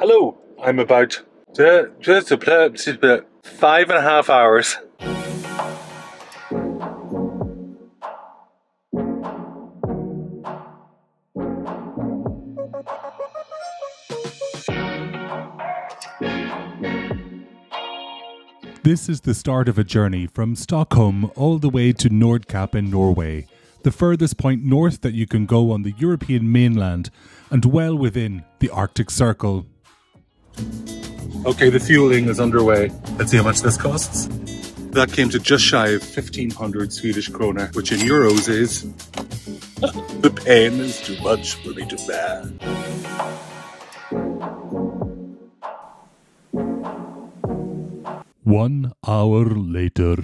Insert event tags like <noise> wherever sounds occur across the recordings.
Hello, I'm about to, just about five and a half hours. This is the start of a journey from Stockholm all the way to Nordkapp in Norway, the furthest point north that you can go on the European mainland and well within the Arctic Circle. Okay, the fueling is underway. Let's see how much this costs. That came to just shy of 1500 Swedish krona, which in euros is. <laughs> the pain is too much for me to bear. One hour later.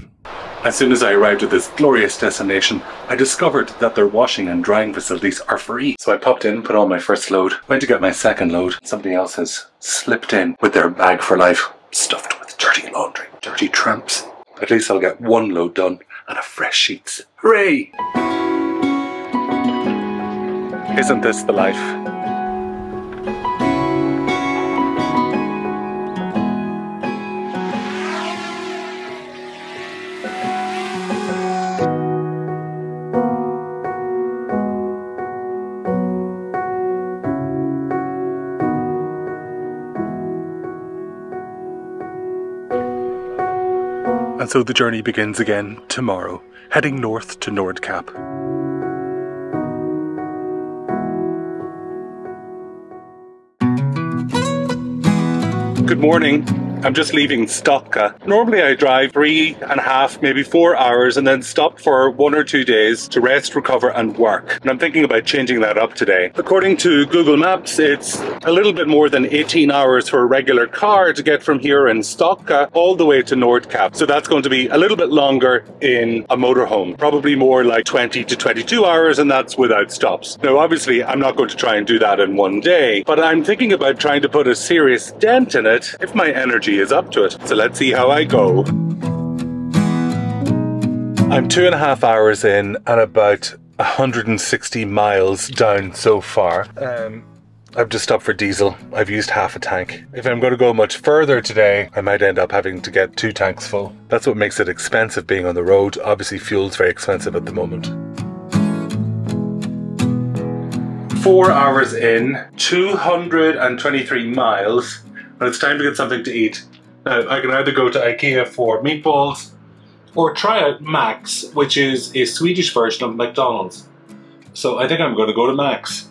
As soon as I arrived at this glorious destination, I discovered that their washing and drying facilities are free. So I popped in, put on my first load, went to get my second load. Somebody else has slipped in with their bag for life, stuffed with dirty laundry, dirty tramps. At least I'll get one load done and a fresh sheets. Hooray! Isn't this the life? So the journey begins again tomorrow, heading north to Nordkapp. Good morning. I'm just leaving Stocka. Normally I drive three and a half, maybe four hours and then stop for one or two days to rest, recover and work. And I'm thinking about changing that up today. According to Google Maps, it's a little bit more than 18 hours for a regular car to get from here in Stocka all the way to Nordkapp. So that's going to be a little bit longer in a motorhome, probably more like 20 to 22 hours and that's without stops. Now obviously I'm not going to try and do that in one day, but I'm thinking about trying to put a serious dent in it if my energy is up to it. So let's see how I go. I'm two and a half hours in and about 160 miles down so far. Um, I've just stopped for diesel. I've used half a tank. If I'm going to go much further today, I might end up having to get two tanks full. That's what makes it expensive being on the road. Obviously, fuel's very expensive at the moment. Four hours in, 223 miles, it's time to get something to eat. Now, I can either go to IKEA for meatballs or try out Max, which is a Swedish version of McDonald's. So I think I'm going to go to Max.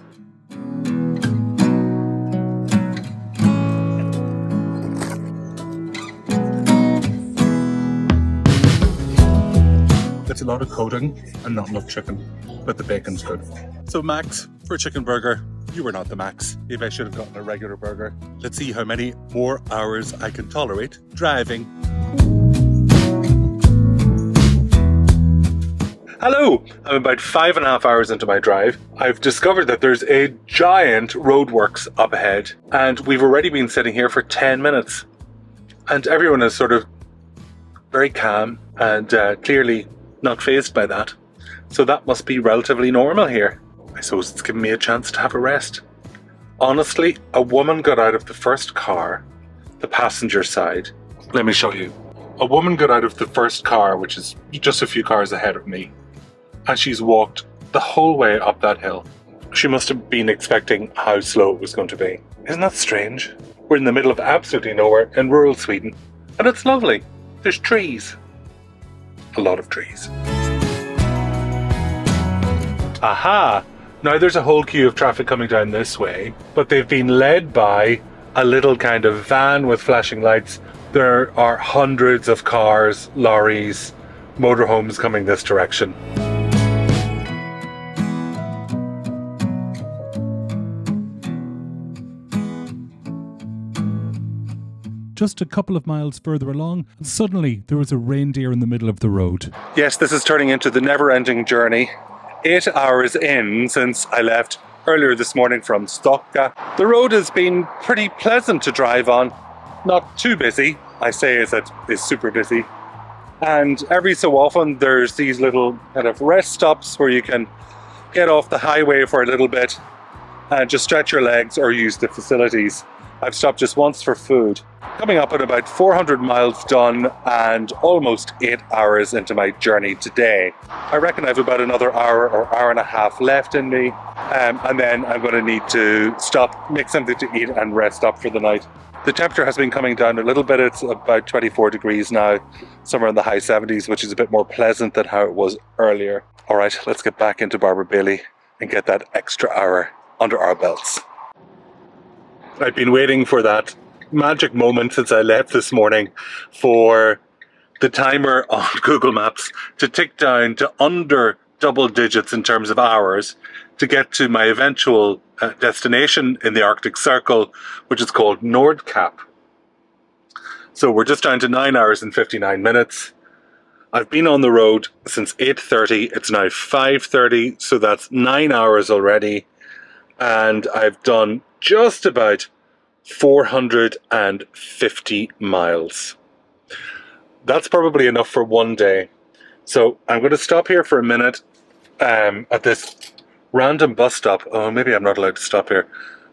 A lot of coating and not enough chicken, but the bacon's good. So Max for a chicken burger, you were not the max. Maybe I should have gotten a regular burger. Let's see how many more hours I can tolerate driving. Hello! I'm about five and a half hours into my drive. I've discovered that there's a giant roadworks up ahead, and we've already been sitting here for 10 minutes. And everyone is sort of very calm and uh, clearly not fazed by that. So that must be relatively normal here. I suppose it's given me a chance to have a rest. Honestly, a woman got out of the first car, the passenger side. Let me show you. A woman got out of the first car, which is just a few cars ahead of me, and she's walked the whole way up that hill. She must have been expecting how slow it was going to be. Isn't that strange? We're in the middle of absolutely nowhere in rural Sweden, and it's lovely. There's trees. A lot of trees. Aha! Now there's a whole queue of traffic coming down this way, but they've been led by a little kind of van with flashing lights. There are hundreds of cars, lorries, motorhomes coming this direction. Just a couple of miles further along, and suddenly there was a reindeer in the middle of the road. Yes, this is turning into the never ending journey eight hours in since I left earlier this morning from Stocka. The road has been pretty pleasant to drive on, not too busy. I say is it's super busy. And every so often there's these little kind of rest stops where you can get off the highway for a little bit and just stretch your legs or use the facilities. I've stopped just once for food. Coming up at about 400 miles done and almost eight hours into my journey today. I reckon I've about another hour or hour and a half left in me, um, and then I'm going to need to stop, make something to eat, and rest up for the night. The temperature has been coming down a little bit. It's about 24 degrees now, somewhere in the high 70s, which is a bit more pleasant than how it was earlier. All right, let's get back into Barbara Bailey and get that extra hour under our belts. I've been waiting for that magic moment since I left this morning for the timer <laughs> on Google Maps to tick down to under double digits in terms of hours to get to my eventual uh, destination in the Arctic Circle, which is called Nordkapp. So we're just down to 9 hours and 59 minutes. I've been on the road since 8.30. It's now 5.30, so that's 9 hours already. And I've done just about 450 miles. That's probably enough for one day. So I'm going to stop here for a minute um, at this random bus stop. Oh, maybe I'm not allowed to stop here,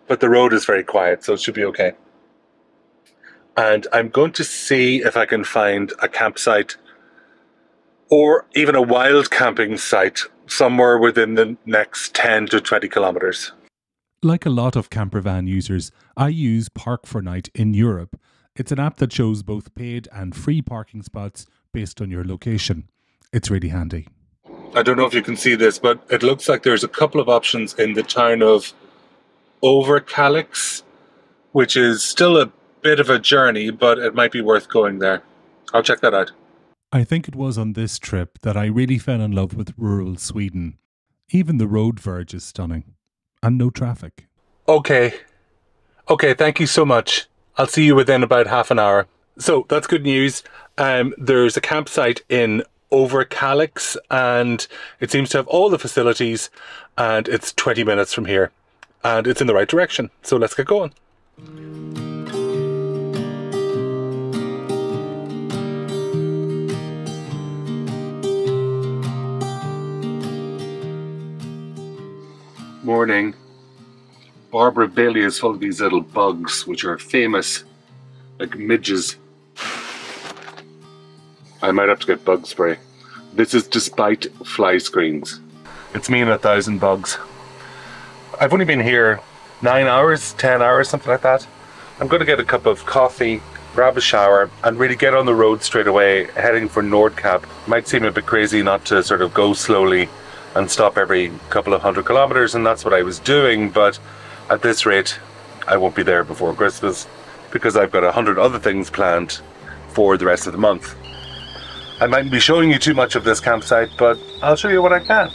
but the road is very quiet, so it should be okay. And I'm going to see if I can find a campsite or even a wild camping site somewhere within the next 10 to 20 kilometers. Like a lot of campervan users, I use Park4Night in Europe. It's an app that shows both paid and free parking spots based on your location. It's really handy. I don't know if you can see this, but it looks like there's a couple of options in the town of Overkalix, which is still a bit of a journey, but it might be worth going there. I'll check that out. I think it was on this trip that I really fell in love with rural Sweden. Even the road verge is stunning and no traffic. Okay. Okay, thank you so much. I'll see you within about half an hour. So that's good news. Um, there's a campsite in over Overkalix and it seems to have all the facilities and it's 20 minutes from here and it's in the right direction. So let's get going. Morning. Barbara Bailey is full of these little bugs, which are famous, like midges. I might have to get bug spray. This is despite fly screens. It's me and a thousand bugs. I've only been here nine hours, ten hours, something like that. I'm going to get a cup of coffee, grab a shower, and really get on the road straight away, heading for Nordkapp. Might seem a bit crazy not to sort of go slowly and stop every couple of hundred kilometers, and that's what I was doing, but at this rate, I won't be there before Christmas because I've got a hundred other things planned for the rest of the month. I mightn't be showing you too much of this campsite, but I'll show you what I can.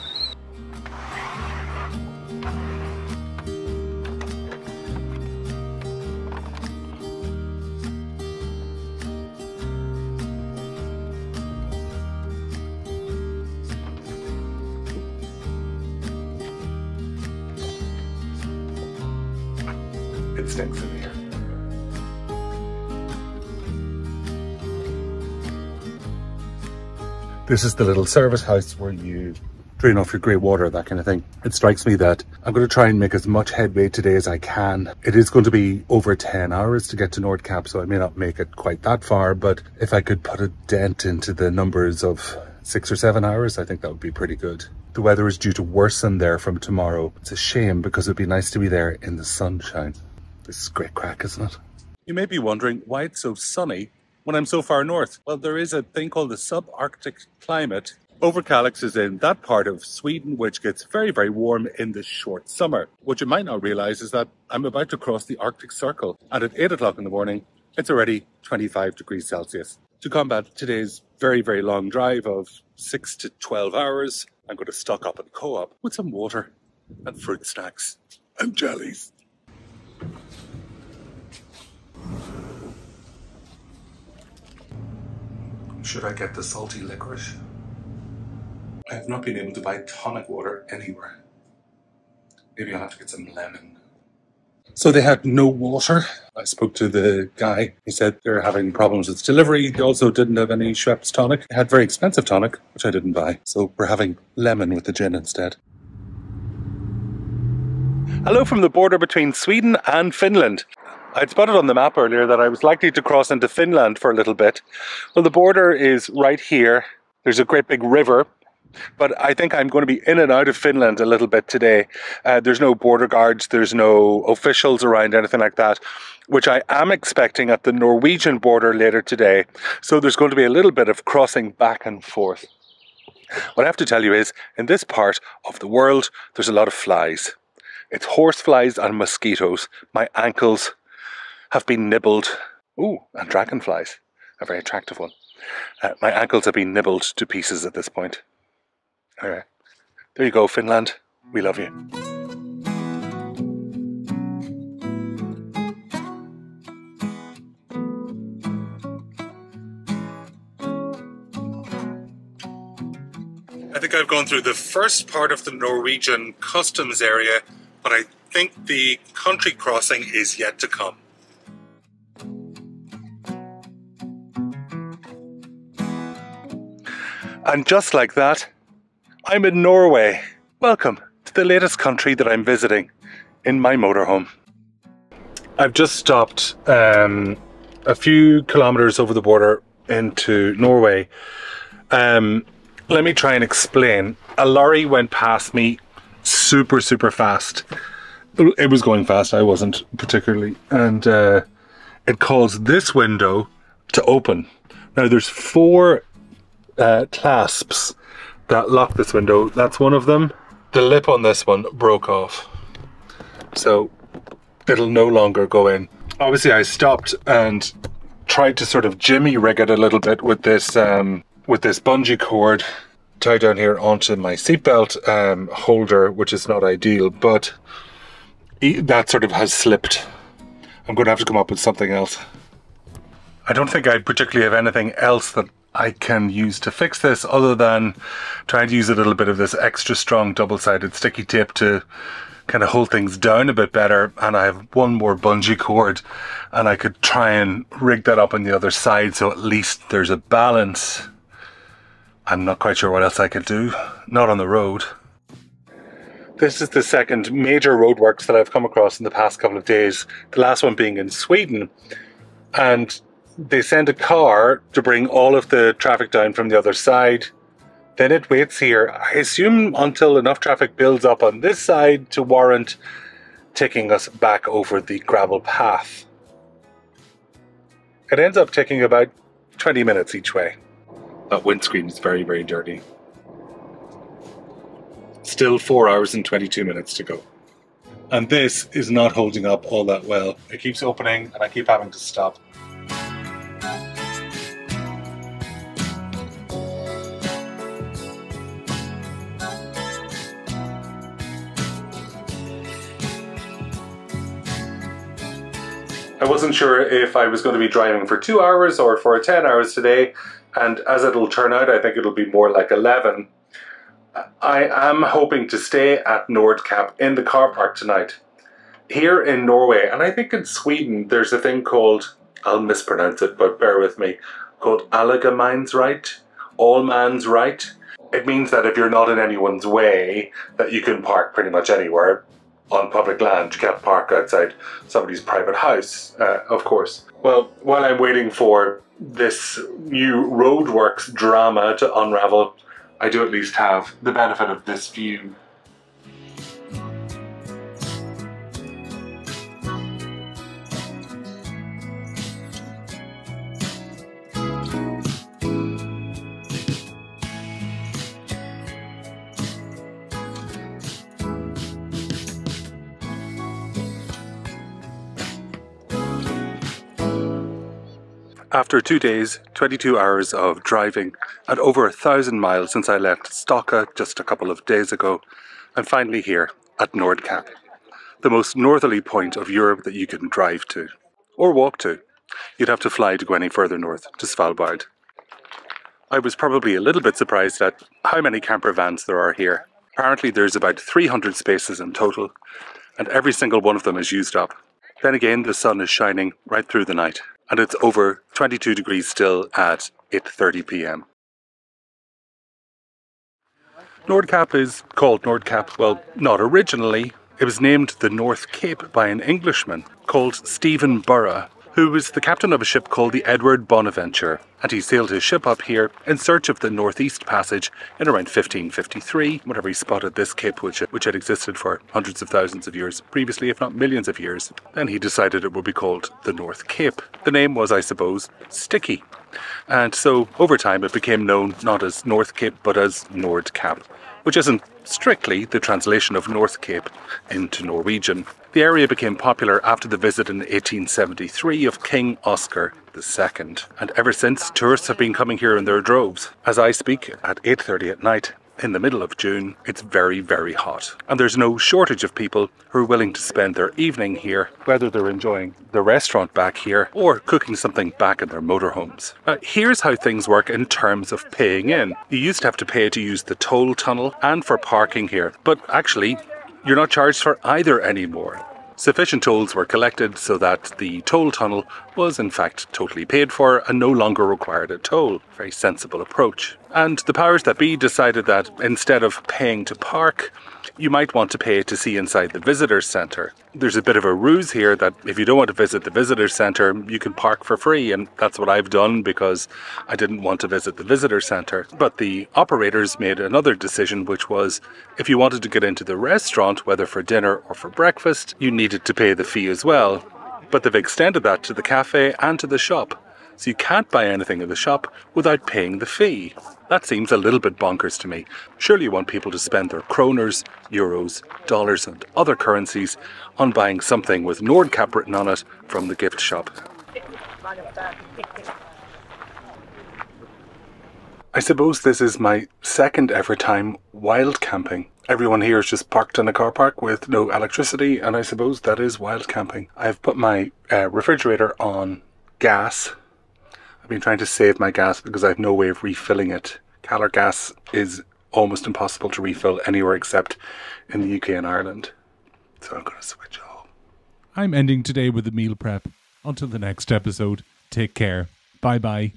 This is the little service house where you drain off your grey water, that kind of thing. It strikes me that I'm going to try and make as much headway today as I can. It is going to be over 10 hours to get to Nordkapp, so I may not make it quite that far, but if I could put a dent into the numbers of six or seven hours, I think that would be pretty good. The weather is due to worsen there from tomorrow. It's a shame because it'd be nice to be there in the sunshine. This is great craic, isn't it? You may be wondering why it's so sunny when I'm so far north. Well, there is a thing called the subarctic climate. Overkalix is in that part of Sweden which gets very, very warm in the short summer. What you might not realize is that I'm about to cross the Arctic Circle, and at 8 o'clock in the morning, it's already 25 degrees Celsius. To combat today's very, very long drive of 6 to 12 hours, I'm going to stock up on co op with some water and fruit snacks and jellies. Should I get the salty licorice? I have not been able to buy tonic water anywhere. Maybe I'll have to get some lemon. So they had no water. I spoke to the guy. He said they're having problems with delivery. They also didn't have any Schweppes tonic. They had very expensive tonic, which I didn't buy. So we're having lemon with the gin instead. Hello from the border between Sweden and Finland. I'd spotted on the map earlier that I was likely to cross into Finland for a little bit. Well, the border is right here. There's a great big river but I think I'm going to be in and out of Finland a little bit today. Uh, there's no border guards, there's no officials around, anything like that, which I am expecting at the Norwegian border later today. So there's going to be a little bit of crossing back and forth. What I have to tell you is, in this part of the world, there's a lot of flies. It's horseflies and mosquitoes. My ankles have been nibbled. Ooh, and dragonflies, a very attractive one. Uh, my ankles have been nibbled to pieces at this point. All right. There you go, Finland. We love you. I think I've gone through the first part of the Norwegian customs area, but I think the country crossing is yet to come. And just like that, I'm in Norway. Welcome to the latest country that I'm visiting in my motorhome. I've just stopped um, a few kilometers over the border into Norway. Um, let me try and explain. A lorry went past me super, super fast. It was going fast, I wasn't particularly. And uh, it caused this window to open. Now, there's four uh, clasps that lock this window. That's one of them. The lip on this one broke off. So it'll no longer go in. Obviously I stopped and tried to sort of jimmy rig it a little bit with this um, with this bungee cord tied down here onto my seatbelt um, holder, which is not ideal, but that sort of has slipped. I'm going to have to come up with something else. I don't think I particularly have anything else that I can use to fix this other than trying to use a little bit of this extra strong double-sided sticky tape to kind of hold things down a bit better and I have one more bungee cord and I could try and rig that up on the other side so at least there's a balance. I'm not quite sure what else I could do. Not on the road. This is the second major roadworks that I've come across in the past couple of days. The last one being in Sweden. And they send a car to bring all of the traffic down from the other side. Then it waits here, I assume until enough traffic builds up on this side to warrant taking us back over the gravel path. It ends up taking about 20 minutes each way. That windscreen is very, very dirty. Still 4 hours and 22 minutes to go. And this is not holding up all that well. It keeps opening and I keep having to stop. I wasn't sure if I was going to be driving for two hours or for 10 hours today, and as it'll turn out, I think it'll be more like 11. I am hoping to stay at Nordkapp in the car park tonight. Here in Norway, and I think in Sweden, there's a thing called, I'll mispronounce it, but bear with me, called Allemansrätt, all man's right. It means that if you're not in anyone's way, that you can park pretty much anywhere, on public land. You can't park outside somebody's private house, uh, of course. Well, while I'm waiting for this new roadworks drama to unravel, I do at least have the benefit of this view After two days, 22 hours of driving, and over a thousand miles since I left Stocka just a couple of days ago, I'm finally here at Nordkapp, the most northerly point of Europe that you can drive to, or walk to. You'd have to fly to go any further north, to Svalbard. I was probably a little bit surprised at how many camper vans there are here. Apparently there's about 300 spaces in total, and every single one of them is used up. Then again, the sun is shining right through the night and it's over 22 degrees still at 8.30 pm. Nordkapp is called Nordkapp, well, not originally. It was named the North Cape by an Englishman called Stephen Burrough, who was the captain of a ship called the Edward Bonaventure, and he sailed his ship up here in search of the Northeast Passage in around 1553, whenever he spotted this cape, which, which had existed for hundreds of thousands of years previously, if not millions of years. Then he decided it would be called the North Cape. The name was, I suppose, sticky. And so over time it became known not as North Cape but as Nordkapp, which isn't strictly the translation of North Cape into Norwegian. The area became popular after the visit in 1873 of King Oscar II, and ever since tourists have been coming here in their droves. As I speak at 8:30 at night, in the middle of June, it's very, very hot. And there's no shortage of people who are willing to spend their evening here, whether they're enjoying the restaurant back here or cooking something back in their motorhomes. Uh, here's how things work in terms of paying in. You used to have to pay to use the toll tunnel and for parking here, but actually, you're not charged for either anymore. Sufficient tolls were collected so that the toll tunnel was in fact totally paid for and no longer required a toll. Very sensible approach. And the powers that be decided that instead of paying to park, you might want to pay to see inside the visitor centre. There's a bit of a ruse here that if you don't want to visit the visitor centre, you can park for free, and that's what I've done because I didn't want to visit the visitor centre. But the operators made another decision, which was if you wanted to get into the restaurant, whether for dinner or for breakfast, you needed to pay the fee as well. But they've extended that to the cafe and to the shop so you can't buy anything in the shop without paying the fee. That seems a little bit bonkers to me. Surely you want people to spend their kroners, euros, dollars, and other currencies on buying something with Nordkapp written on it from the gift shop. I suppose this is my second ever time wild camping. Everyone here is just parked in a car park with no electricity, and I suppose that is wild camping. I've put my uh, refrigerator on gas I've been trying to save my gas because I have no way of refilling it. Calor gas is almost impossible to refill anywhere except in the UK and Ireland. So I'm going to switch off. I'm ending today with a meal prep. Until the next episode, take care. Bye bye.